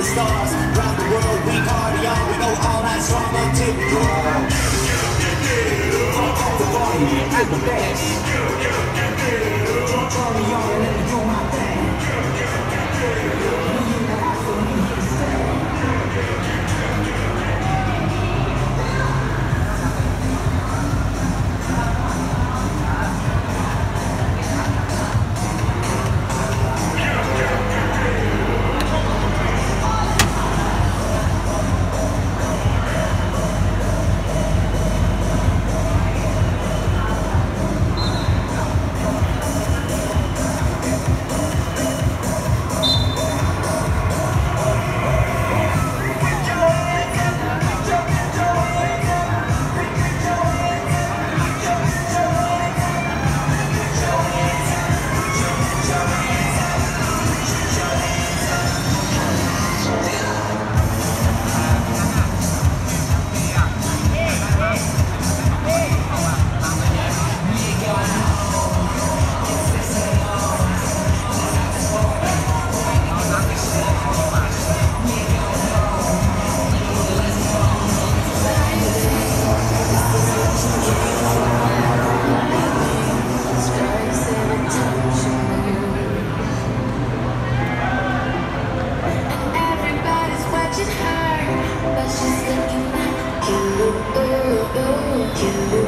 stars. Round the world, we party on. We go all night strong until we grow. The volume at the best. Me on you.